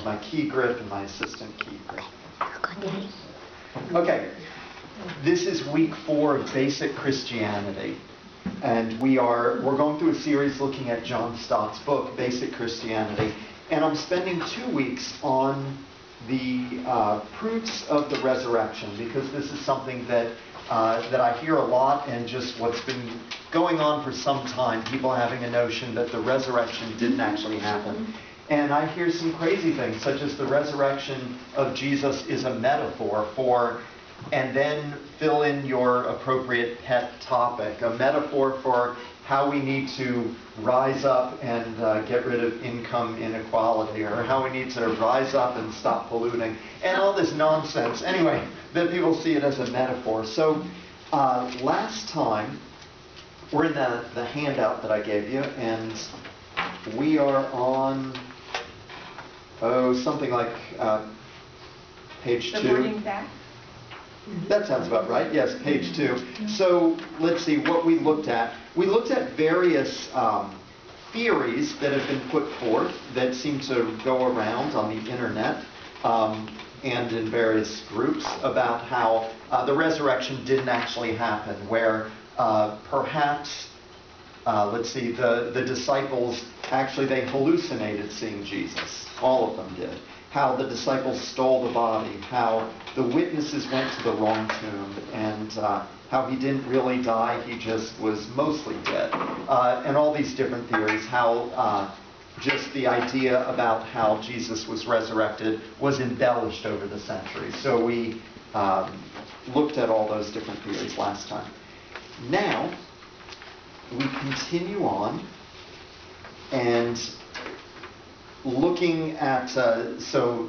with my key grip and my assistant key grip. Okay, this is week four of Basic Christianity. And we are we're going through a series looking at John Stott's book, Basic Christianity. And I'm spending two weeks on the uh, proofs of the resurrection because this is something that uh, that I hear a lot and just what's been going on for some time. People having a notion that the resurrection didn't actually happen. And I hear some crazy things, such as the resurrection of Jesus is a metaphor for, and then fill in your appropriate pet topic, a metaphor for how we need to rise up and uh, get rid of income inequality, or how we need to rise up and stop polluting, and all this nonsense. Anyway, that people see it as a metaphor. So uh, last time, we're in the, the handout that I gave you, and we are on oh, something like uh, page The two. back? That sounds about right. Yes, page two. So let's see what we looked at. We looked at various um, theories that have been put forth that seem to go around on the internet um, and in various groups about how uh, the resurrection didn't actually happen, where uh, perhaps uh, let's see, the, the disciples actually they hallucinated seeing Jesus. All of them did. How the disciples stole the body, how the witnesses went to the wrong tomb, and uh, how he didn't really die, he just was mostly dead. Uh, and all these different theories, how uh, just the idea about how Jesus was resurrected was embellished over the centuries. So we um, looked at all those different theories last time. Now, we continue on and looking at, uh, so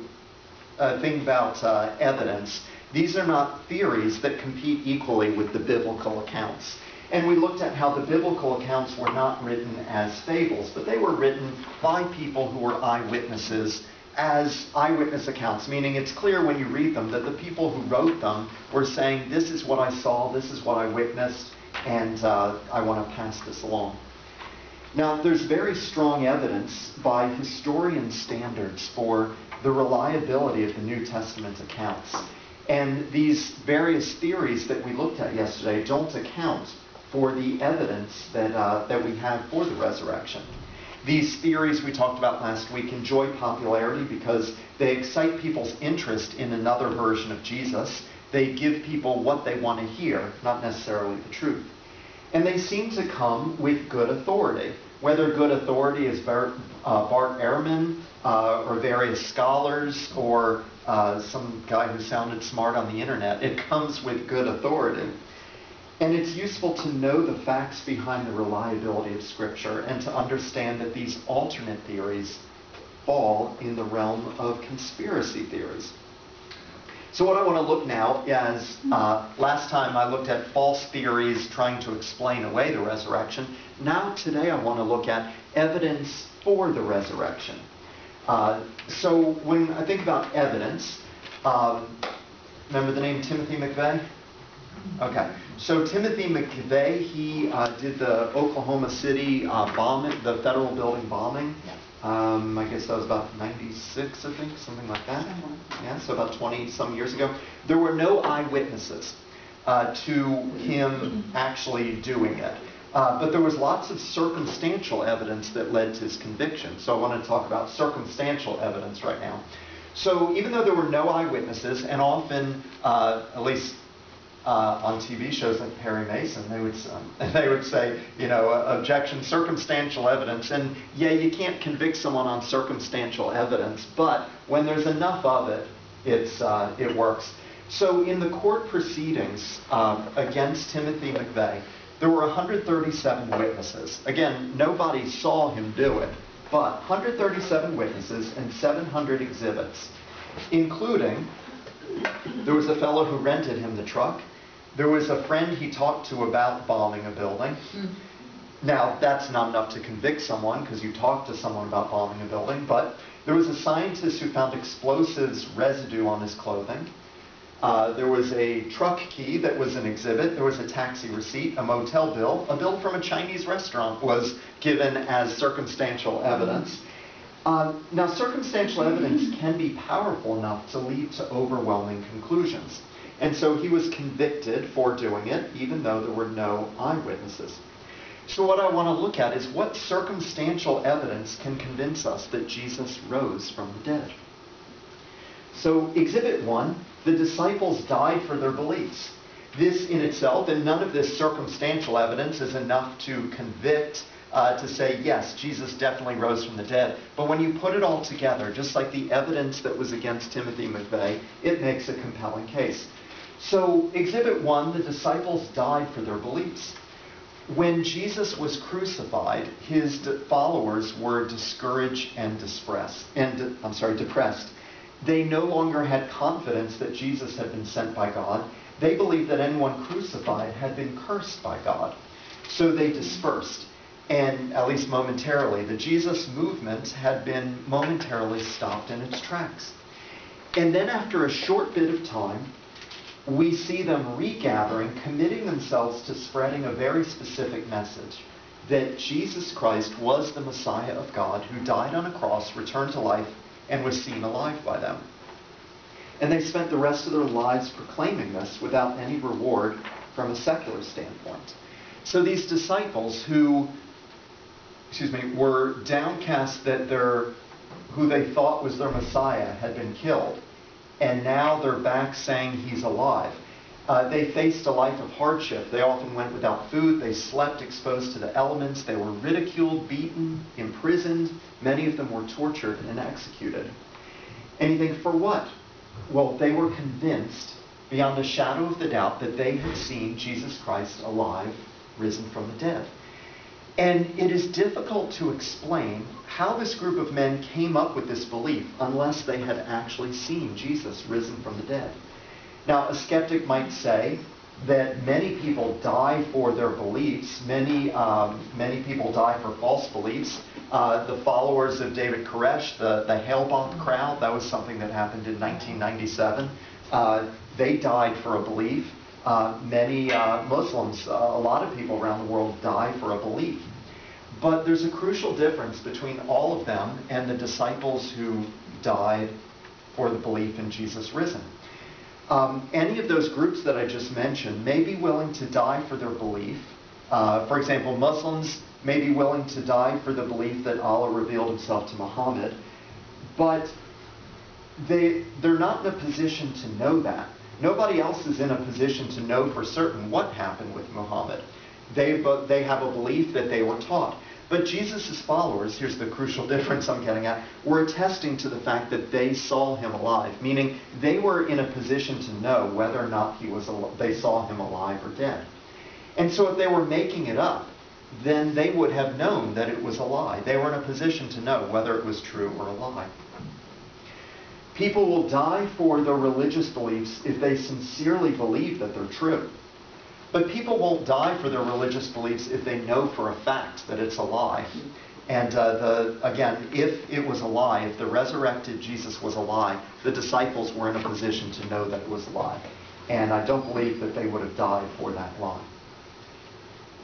a thing about uh, evidence. These are not theories that compete equally with the biblical accounts. And we looked at how the biblical accounts were not written as fables, but they were written by people who were eyewitnesses as eyewitness accounts, meaning it's clear when you read them that the people who wrote them were saying, This is what I saw, this is what I witnessed, and uh, I want to pass this along. Now, there's very strong evidence by historian standards for the reliability of the New Testament accounts. And these various theories that we looked at yesterday don't account for the evidence that, uh, that we have for the resurrection. These theories we talked about last week enjoy popularity because they excite people's interest in another version of Jesus. They give people what they want to hear, not necessarily the truth. And they seem to come with good authority. Whether good authority is Bart, uh, Bart Ehrman uh, or various scholars or uh, some guy who sounded smart on the internet, it comes with good authority. And it's useful to know the facts behind the reliability of Scripture and to understand that these alternate theories fall in the realm of conspiracy theories. So what I want to look now is, uh, last time I looked at false theories trying to explain away the resurrection. Now today I want to look at evidence for the resurrection. Uh, so when I think about evidence, um, remember the name Timothy McVeigh? Okay, so Timothy McVeigh, he uh, did the Oklahoma City uh, bombing, the federal building bombing. Um, I guess that was about 96, I think, something like that. Yeah, so about 20 some years ago. There were no eyewitnesses uh, to him actually doing it. Uh, but there was lots of circumstantial evidence that led to his conviction. So I want to talk about circumstantial evidence right now. So even though there were no eyewitnesses, and often, uh, at least uh, on TV shows like Perry Mason, they would um, they would say, you know, uh, objection, circumstantial evidence, and yeah, you can't convict someone on circumstantial evidence, but when there's enough of it, it's uh, it works. So in the court proceedings um, against Timothy McVeigh, there were 137 witnesses. Again, nobody saw him do it, but 137 witnesses and 700 exhibits, including there was a fellow who rented him the truck. There was a friend he talked to about bombing a building. Now, that's not enough to convict someone because you talk to someone about bombing a building, but there was a scientist who found explosives residue on his clothing. Uh, there was a truck key that was an exhibit. There was a taxi receipt, a motel bill, a bill from a Chinese restaurant was given as circumstantial evidence. Um, now, circumstantial evidence can be powerful enough to lead to overwhelming conclusions. And so he was convicted for doing it, even though there were no eyewitnesses. So, what I want to look at is what circumstantial evidence can convince us that Jesus rose from the dead. So, Exhibit 1 the disciples died for their beliefs. This in itself, and none of this circumstantial evidence is enough to convict, uh, to say, yes, Jesus definitely rose from the dead. But when you put it all together, just like the evidence that was against Timothy McVeigh, it makes a compelling case. So, Exhibit 1 the disciples died for their beliefs. When Jesus was crucified, his followers were discouraged and depressed. and I'm sorry, depressed. They no longer had confidence that Jesus had been sent by God. They believed that anyone crucified had been cursed by God. So they dispersed, and at least momentarily, the Jesus movement had been momentarily stopped in its tracks. And then after a short bit of time, we see them regathering, committing themselves to spreading a very specific message that Jesus Christ was the Messiah of God who died on a cross, returned to life, and was seen alive by them. And they spent the rest of their lives proclaiming this without any reward from a secular standpoint. So these disciples who, excuse me, were downcast that their, who they thought was their Messiah had been killed, and now they're back saying he's alive. Uh, they faced a life of hardship. They often went without food. They slept exposed to the elements. They were ridiculed, beaten, imprisoned. Many of them were tortured and executed. Anything for what? Well, they were convinced, beyond a shadow of the doubt, that they had seen Jesus Christ alive, risen from the dead. And it is difficult to explain how this group of men came up with this belief unless they had actually seen Jesus risen from the dead. Now, a skeptic might say that many people die for their beliefs. Many, um, many people die for false beliefs. Uh, the followers of David Koresh, the, the Hale-Bopp crowd, that was something that happened in 1997. Uh, they died for a belief. Uh, many uh, Muslims, uh, a lot of people around the world die for a belief. But there's a crucial difference between all of them and the disciples who died for the belief in Jesus risen. Um, any of those groups that I just mentioned may be willing to die for their belief. Uh, for example, Muslims may be willing to die for the belief that Allah revealed himself to Muhammad, but they, they're not in a position to know that. Nobody else is in a position to know for certain what happened with Muhammad. They, they have a belief that they were taught. But Jesus' followers, here's the crucial difference I'm getting at, were attesting to the fact that they saw him alive, meaning they were in a position to know whether or not he was they saw him alive or dead. And so if they were making it up, then they would have known that it was a lie. They were in a position to know whether it was true or a lie. People will die for their religious beliefs if they sincerely believe that they're true. But people won't die for their religious beliefs if they know for a fact that it's a lie. And uh, the, again, if it was a lie, if the resurrected Jesus was a lie, the disciples were in a position to know that it was a lie. And I don't believe that they would have died for that lie.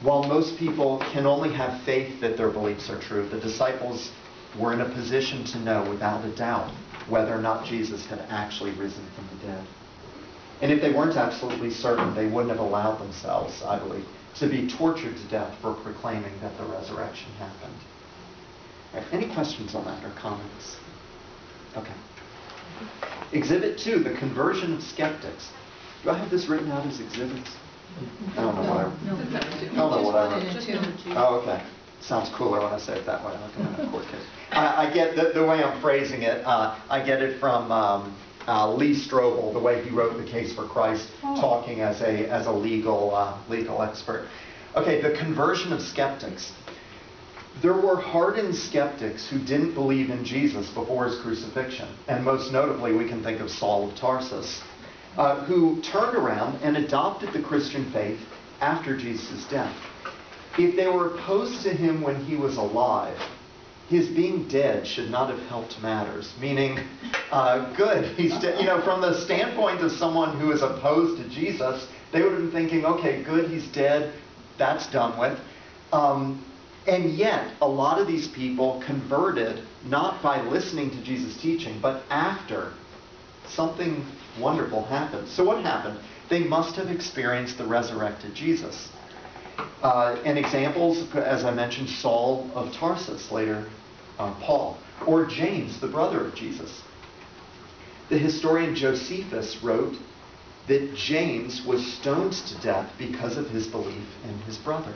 While most people can only have faith that their beliefs are true, the disciples were in a position to know without a doubt whether or not Jesus had actually risen from the dead. And if they weren't absolutely certain, they wouldn't have allowed themselves, I believe, to be tortured to death for proclaiming that the resurrection happened. Right, any questions on that or comments? Okay. Exhibit 2, the conversion of skeptics. Do I have this written out as exhibits? I don't know what I, I don't know what I wrote. Oh, okay. Sounds cooler when I say it that way. I'm looking at a court case. I, I get the, the way I'm phrasing it. Uh, I get it from um, uh, Lee Strobel, the way he wrote the case for Christ, Oh. talking as a as a legal uh, legal expert. Okay, the conversion of skeptics. There were hardened skeptics who didn't believe in Jesus before his crucifixion, and most notably, we can think of Saul of Tarsus, uh, who turned around and adopted the Christian faith after Jesus' death. If they were opposed to him when he was alive, his being dead should not have helped matters. Meaning, uh, good, he's. You know, from the standpoint of someone who is opposed to Jesus, they would have been thinking, okay, good, he's dead, that's done with. Um, And yet, a lot of these people converted not by listening to Jesus' teaching, but after something wonderful happened. So, what happened? They must have experienced the resurrected Jesus. Uh, and examples, as I mentioned, Saul of Tarsus, later uh, Paul, or James, the brother of Jesus. The historian Josephus wrote that James was stoned to death because of his belief in his brother.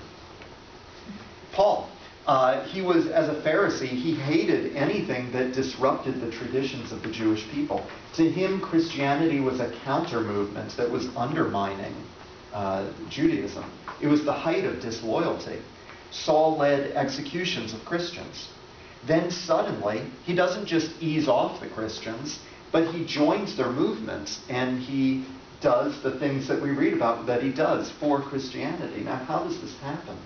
Paul, uh, he was, as a Pharisee, he hated anything that disrupted the traditions of the Jewish people. To him, Christianity was a counter movement that was undermining uh, Judaism. It was the height of disloyalty. Saul led executions of Christians. Then suddenly, he doesn't just ease off the Christians, but he joins their movement and he does the things that we read about that he does for Christianity. Now, how does this happen?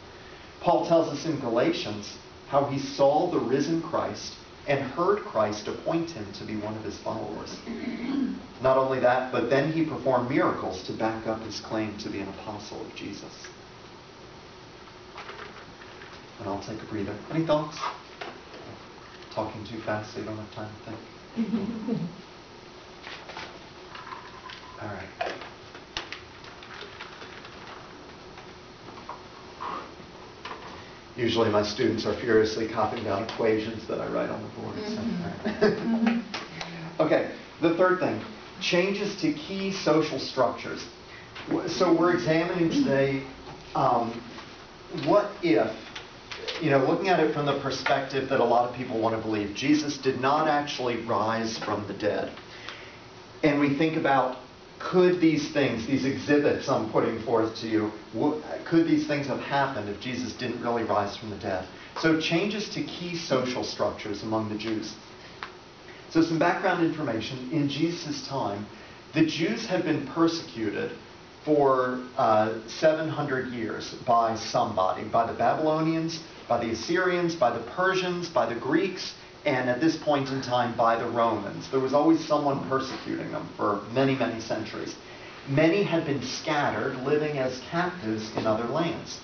Paul tells us in Galatians how he saw the risen Christ and heard Christ appoint him to be one of his followers. Not only that, but then he performed miracles to back up his claim to be an apostle of Jesus. And I'll take a breather. Any thoughts? Talking too fast so you don't have time to think? All right. Usually my students are furiously copying down equations that I write on the board. So, mm-hmm. okay, the third thing, changes to key social structures. So we're examining today um, what if, you know, looking at it from the perspective that a lot of people want to believe, Jesus did not actually rise from the dead. And we think about could these things, these exhibits I'm putting forth to you, could these things have happened if Jesus didn't really rise from the dead? So changes to key social structures among the Jews. So some background information. In Jesus' time, the Jews had been persecuted for uh, 700 years by somebody, by the Babylonians, by the Assyrians, by the Persians, by the Greeks, and at this point in time by the Romans. There was always someone persecuting them for many, many centuries. Many had been scattered, living as captives in other lands.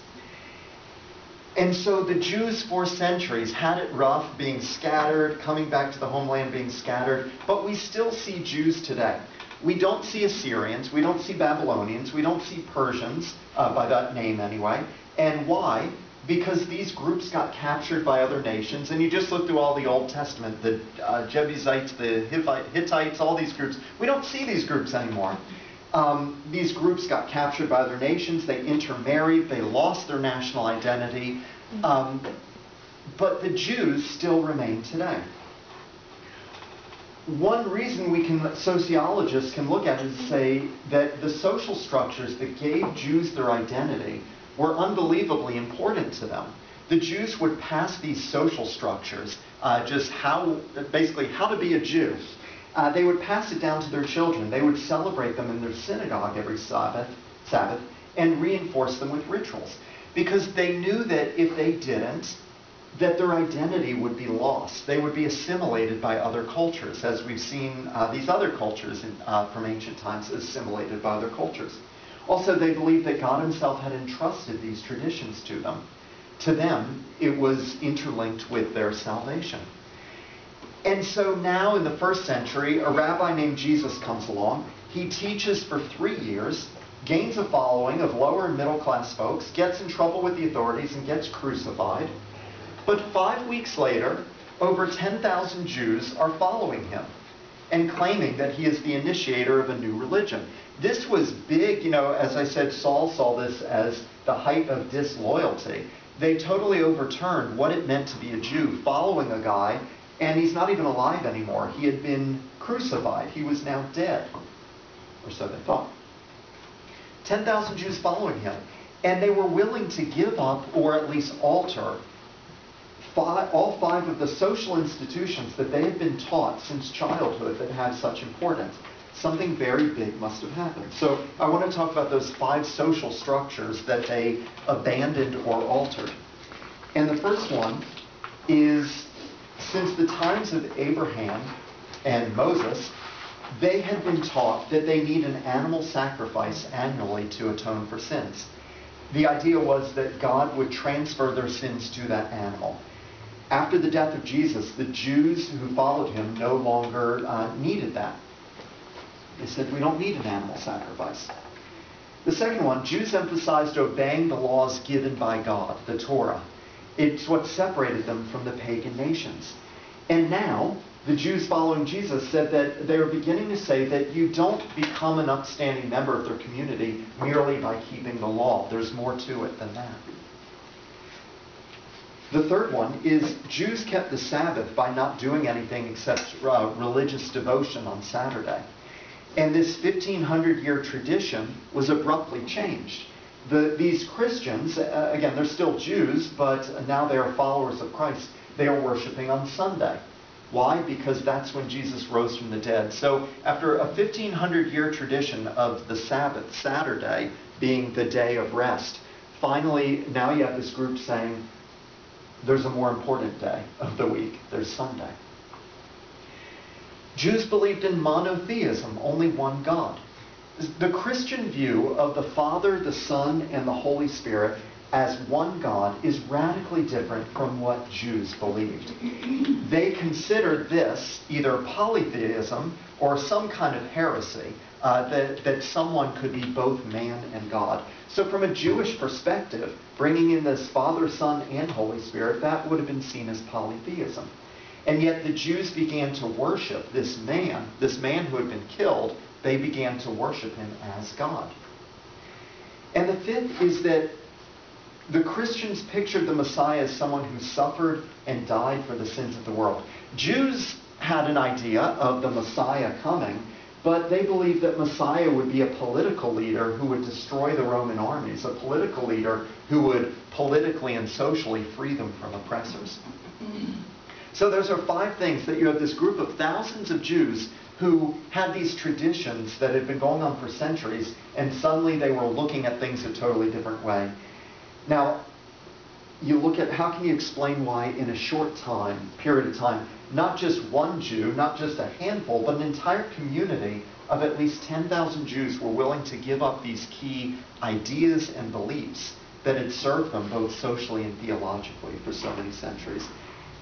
And so the Jews for centuries had it rough, being scattered, coming back to the homeland, being scattered, but we still see Jews today. We don't see Assyrians, we don't see Babylonians, we don't see Persians, uh, by that name anyway. And why? Because these groups got captured by other nations. And you just look through all the Old Testament, the uh, Jebusites, the Hittites, all these groups. We don't see these groups anymore. Um, these groups got captured by other nations. They intermarried. They lost their national identity. Um, but the Jews still remain today. One reason we can, sociologists can look at it and say that the social structures that gave Jews their identity were unbelievably important to them. The Jews would pass these social structures, uh, just how, basically, how to be a Jew. Uh, they would pass it down to their children. They would celebrate them in their synagogue every Sabbath, Sabbath and reinforce them with rituals. Because they knew that if they didn't, that their identity would be lost. They would be assimilated by other cultures, as we've seen uh, these other cultures in, uh, from ancient times assimilated by other cultures. Also, they believed that God himself had entrusted these traditions to them. To them, it was interlinked with their salvation. And so now in the first century, a rabbi named Jesus comes along. He teaches for three years, gains a following of lower and middle class folks, gets in trouble with the authorities, and gets crucified. But five weeks later, over 10,000 Jews are following him and claiming that he is the initiator of a new religion. This was big, you know, as I said, Saul saw this as the height of disloyalty. They totally overturned what it meant to be a Jew following a guy, and he's not even alive anymore. He had been crucified. He was now dead. Or so they thought. 10,000 Jews following him. And they were willing to give up or at least alter five, all five of the social institutions that they had been taught since childhood that had such importance something very big must have happened. So I want to talk about those five social structures that they abandoned or altered. And the first one is since the times of Abraham and Moses, they had been taught that they need an animal sacrifice annually to atone for sins. the idea was that God would transfer their sins to that animal. After the death of Jesus, the Jews who followed him no longer uh, needed that. They said, we don't need an animal sacrifice. The second one, Jews emphasized obeying the laws given by God, the Torah. It's what separated them from the pagan nations. And now, the Jews following Jesus said that they are beginning to say that you don't become an upstanding member of their community merely by keeping the law. There's more to it than that. The third one is Jews kept the Sabbath by not doing anything except uh, religious devotion on Saturday. And this 1500 year tradition was abruptly changed. The, these Christians, uh, again, they're still Jews, but now they are followers of Christ. They are worshiping on Sunday. Why? Because that's when Jesus rose from the dead. So after a 1500 year tradition of the Sabbath, Saturday, being the day of rest, finally now you have this group saying there's a more important day of the week. There's Sunday. Jews believed in monotheism, only one God. The Christian view of the Father, the Son, and the Holy Spirit as one God is radically different from what Jews believed. They considered this either polytheism or some kind of heresy, uh, that, that someone could be both man and God. So, from a Jewish perspective, bringing in this Father, Son, and Holy Spirit, that would have been seen as polytheism. And yet the Jews began to worship this man, this man who had been killed, they began to worship him as God. And the fifth is that the Christians pictured the Messiah as someone who suffered and died for the sins of the world. Jews had an idea of the Messiah coming, but they believed that Messiah would be a political leader who would destroy the Roman armies, a political leader who would politically and socially free them from oppressors. So those are five things that you have this group of thousands of Jews who had these traditions that had been going on for centuries, and suddenly they were looking at things a totally different way. Now, you look at how can you explain why in a short time, period of time, not just one Jew, not just a handful, but an entire community of at least 10,000 Jews were willing to give up these key ideas and beliefs that had served them both socially and theologically for so many centuries.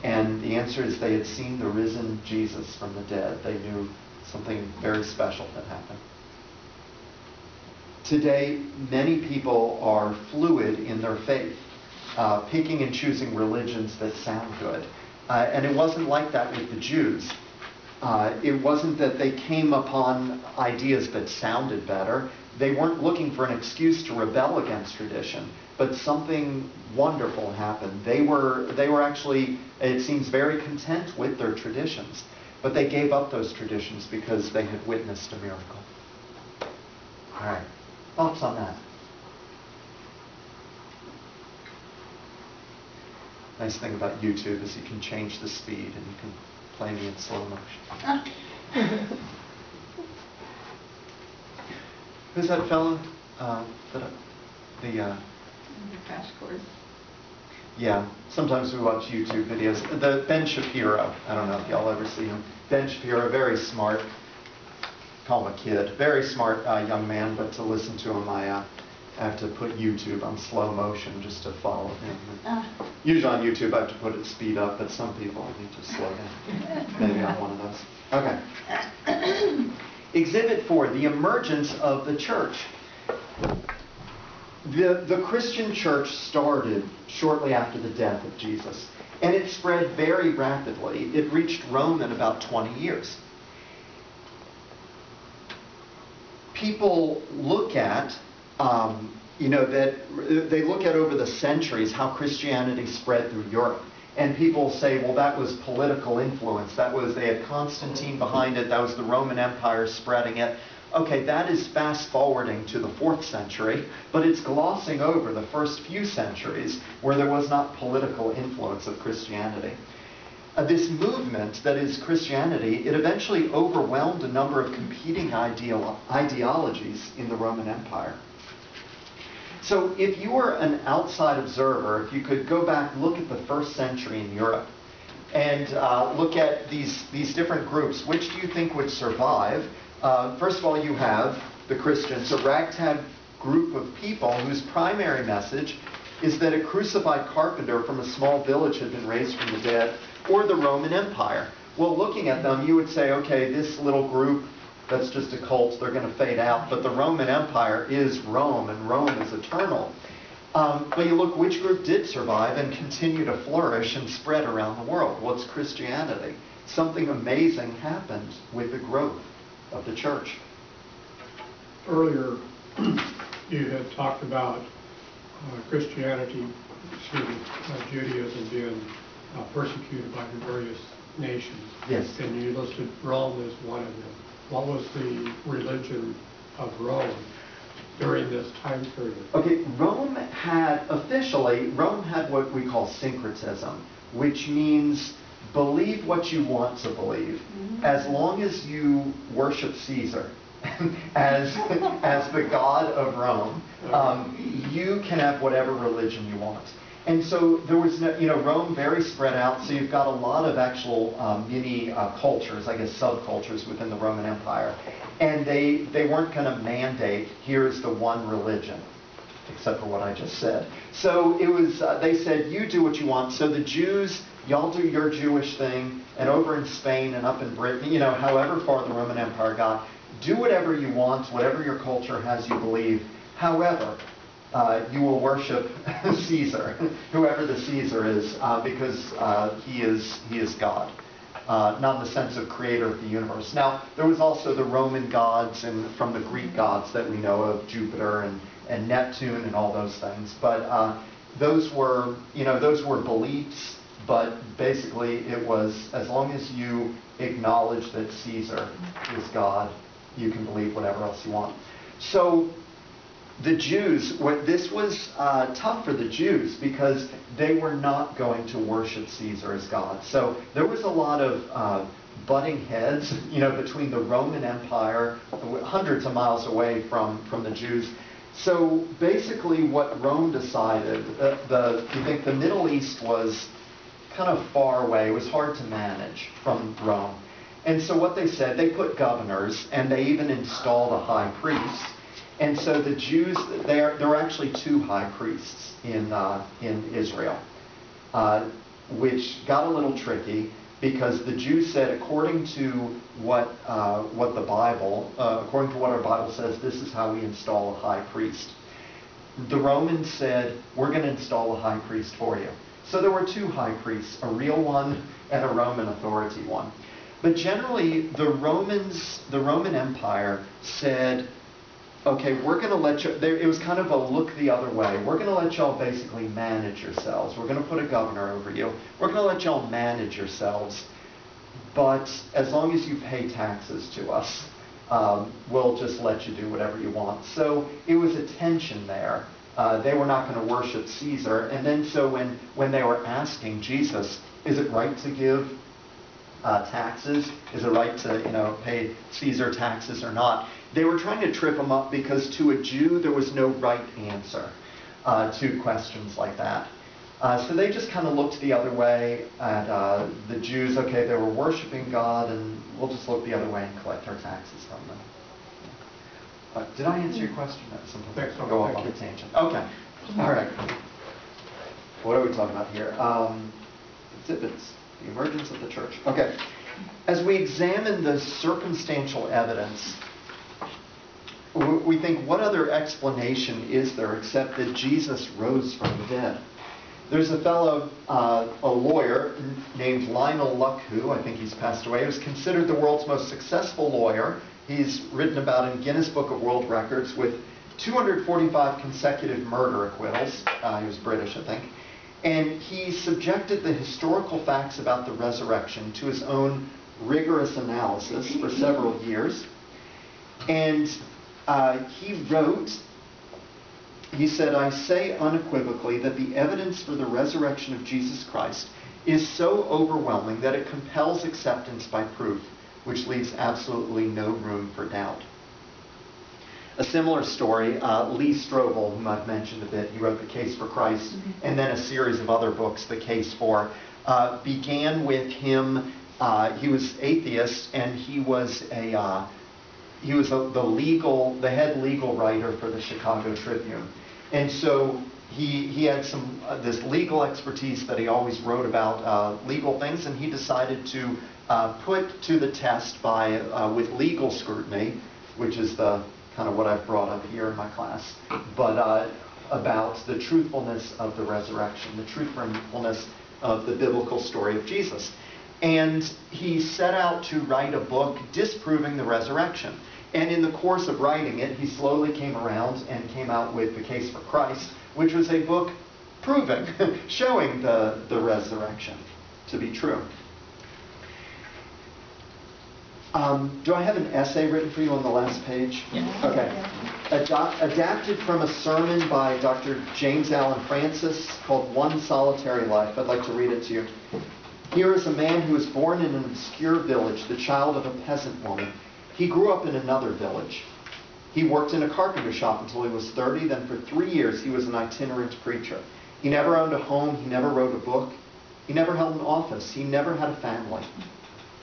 And the answer is they had seen the risen Jesus from the dead. They knew something very special had happened. Today, many people are fluid in their faith, uh, picking and choosing religions that sound good. Uh, and it wasn't like that with the Jews. Uh, it wasn't that they came upon ideas that sounded better. They weren't looking for an excuse to rebel against tradition, but something wonderful happened. They were, they were actually, it seems, very content with their traditions, but they gave up those traditions because they had witnessed a miracle. All right. Thoughts on that? Nice thing about YouTube is you can change the speed and you can play me in slow motion. Who's that fellow? Uh, the uh, The crash course. yeah. Sometimes we watch YouTube videos. The Ben Shapiro. I don't know if y'all ever see him. Ben Shapiro, very smart. Call him a kid. Very smart uh, young man, but to listen to him, I, uh, I have to put YouTube on slow motion just to follow him. Ah. Usually on YouTube, I have to put it speed up, but some people need to slow down. Maybe I'm one of those. Okay. Exhibit four, the emergence of the church. The, the Christian church started shortly after the death of Jesus, and it spread very rapidly. It reached Rome in about 20 years. People look at, um, you know, that they look at over the centuries how Christianity spread through Europe. And people say, well, that was political influence. That was, they had Constantine behind it. That was the Roman Empire spreading it. Okay, that is fast forwarding to the fourth century, but it's glossing over the first few centuries where there was not political influence of Christianity. Uh, this movement that is Christianity, it eventually overwhelmed a number of competing ideolo- ideologies in the Roman Empire. So if you were an outside observer, if you could go back, look at the first century in Europe, and uh, look at these, these different groups, which do you think would survive? Uh, first of all, you have the Christians, a ragtag group of people whose primary message is that a crucified carpenter from a small village had been raised from the dead, or the Roman Empire. Well, looking at them, you would say, okay, this little group, that's just a cult, they're going to fade out. But the Roman Empire is Rome, and Rome is eternal. Um, but you look, which group did survive and continue to flourish and spread around the world? Well, Christianity. Something amazing happened with the growth of the church. Earlier, you had talked about uh, Christianity, excuse me, uh, Judaism being uh, persecuted by the various nations. Yes. And you listed Rome as one of them. What was the religion of Rome during this time period? Okay, Rome had, officially, Rome had what we call syncretism, which means believe what you want to believe, as long as you worship Caesar. as, as the God of Rome, um, you can have whatever religion you want. And so there was, no, you know, Rome very spread out. So you've got a lot of actual um, mini uh, cultures, I guess subcultures within the Roman Empire, and they they weren't going to mandate here is the one religion, except for what I just said. So it was. Uh, they said you do what you want. So the Jews, y'all do your Jewish thing, and over in Spain and up in Britain, you know, however far the Roman Empire got, do whatever you want, whatever your culture has you believe. However, uh, you will worship Caesar, whoever the Caesar is, uh, because uh, he is he is God, uh, not in the sense of creator of the universe. Now, there was also the Roman gods and from the Greek gods that we know of, Jupiter and, and Neptune and all those things. But uh, those were you know those were beliefs. But basically, it was as long as you acknowledge that Caesar is God, you can believe whatever else you want. So the Jews, what, this was uh, tough for the Jews because they were not going to worship Caesar as God. So there was a lot of uh, butting heads, you know, between the Roman Empire, hundreds of miles away from, from the Jews. So basically, what Rome decided, uh, the you think the Middle East was kind of far away. It was hard to manage from Rome. And so what they said, they put governors, and they even installed a high priest and so the Jews, there, there are actually two high priests in, uh, in Israel, uh, which got a little tricky because the Jews said, according to what, uh, what the Bible, uh, according to what our Bible says, this is how we install a high priest. The Romans said, we're going to install a high priest for you. So there were two high priests, a real one and a Roman authority one. But generally, the Romans, the Roman Empire said, okay, we're going to let you, there, it was kind of a look the other way. We're going to let y'all basically manage yourselves. We're going to put a governor over you. We're going to let y'all manage yourselves. But as long as you pay taxes to us, um, we'll just let you do whatever you want. So it was a tension there. Uh, they were not going to worship Caesar. And then so when, when they were asking Jesus, is it right to give uh, taxes? Is it right to you know pay Caesar taxes or not? They were trying to trip him up because to a Jew there was no right answer uh, to questions like that. Uh, so they just kind of looked the other way at uh, the Jews. Okay, they were worshiping God, and we'll just look the other way and collect our taxes. Uh, did I answer your question? Thanks, go off on a tangent. Okay. All right. What are we talking about here? Um, exhibits. The emergence of the church. Okay. As we examine the circumstantial evidence we think, what other explanation is there except that Jesus rose from the dead? There's a fellow, uh, a lawyer named Lionel Luckhoo, I think he's passed away, who's considered the world's most successful lawyer. He's written about in Guinness Book of World Records with 245 consecutive murder acquittals. Uh, he was British, I think. And he subjected the historical facts about the resurrection to his own rigorous analysis for several years. And uh, he wrote, he said, I say unequivocally that the evidence for the resurrection of Jesus Christ is so overwhelming that it compels acceptance by proof, which leaves absolutely no room for doubt. A similar story, uh, Lee Strobel, whom I've mentioned a bit, he wrote The Case for Christ, mm-hmm. and then a series of other books, The Case for, uh, began with him, uh, he was atheist, and he was a, uh, he was the the legal, the head legal writer for the Chicago Tribune. And so he, he had some, uh, this legal expertise that he always wrote about uh, legal things, and he decided to uh, put to the test by, uh, with legal scrutiny, which is the kind of what I've brought up here in my class, but uh, about the truthfulness of the resurrection, the truthfulness of the biblical story of Jesus. And he set out to write a book disproving the resurrection. And in the course of writing it, he slowly came around and came out with The Case for Christ, which was a book proving, showing the, the resurrection to be true. Um, do I have an essay written for you on the last page? Yeah. Okay. Adapted from a sermon by Dr. James Allen Francis called One Solitary Life. I'd like to read it to you. Here is a man who was born in an obscure village, the child of a peasant woman. He grew up in another village. He worked in a carpenter shop until he was 30. Then for three years, he was an itinerant preacher. He never owned a home. He never wrote a book. He never held an office. He never had a family.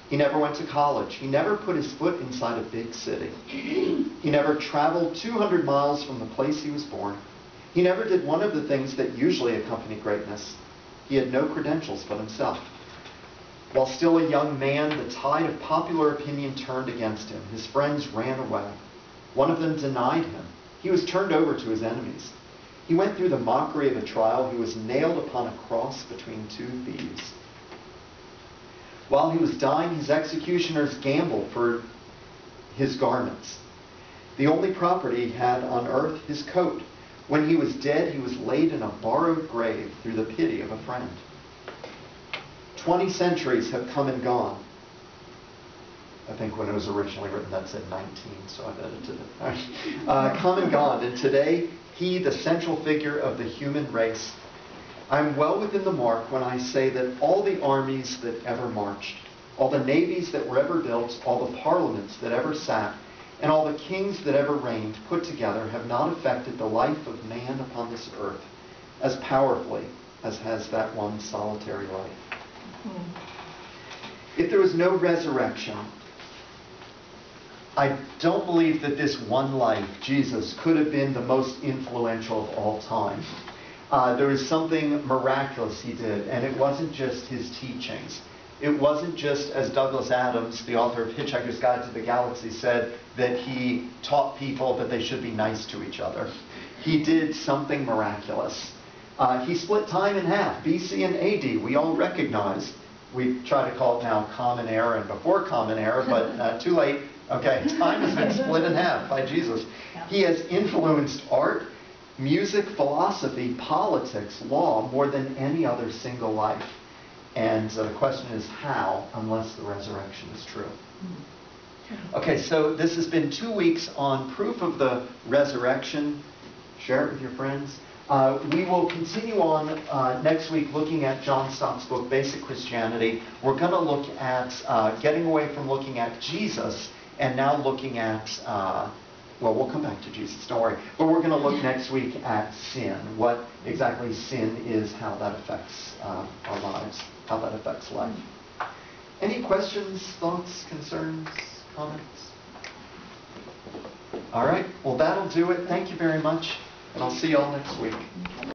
He never went to college. He never put his foot inside a big city. He never traveled 200 miles from the place he was born. He never did one of the things that usually accompany greatness. He had no credentials but himself. While still a young man, the tide of popular opinion turned against him. His friends ran away. One of them denied him. He was turned over to his enemies. He went through the mockery of a trial. He was nailed upon a cross between two thieves. While he was dying, his executioners gambled for his garments. The only property he had on earth, his coat. When he was dead, he was laid in a borrowed grave through the pity of a friend. Twenty centuries have come and gone. I think when it was originally written, that said 19, so I've edited it. Uh, come and gone. And today, he, the central figure of the human race, I'm well within the mark when I say that all the armies that ever marched, all the navies that were ever built, all the parliaments that ever sat, and all the kings that ever reigned put together have not affected the life of man upon this earth as powerfully as has that one solitary life. Mm-hmm. If there was no resurrection, I don't believe that this one life, Jesus, could have been the most influential of all time. Uh, there was something miraculous he did, and it wasn't just his teachings. It wasn't just, as Douglas Adams, the author of Hitchhiker's Guide to the Galaxy, said, that he taught people that they should be nice to each other. He did something miraculous. Uh, he split time in half, BC and AD. We all recognize. We try to call it now Common Era and before Common Era, but uh, too late. Okay, time has been split in half by Jesus. He has influenced art, music, philosophy, politics, law more than any other single life. And uh, the question is how, unless the resurrection is true. Okay, so this has been two weeks on proof of the resurrection. Share it with your friends. Uh, we will continue on uh, next week looking at John Stott's book, Basic Christianity. We're going to look at uh, getting away from looking at Jesus and now looking at, uh, well, we'll come back to Jesus, don't worry. But we're going to look next week at sin, what exactly sin is, how that affects uh, our lives, how that affects life. Any questions, thoughts, concerns, comments? All right, well, that'll do it. Thank you very much, and I'll see you all next week.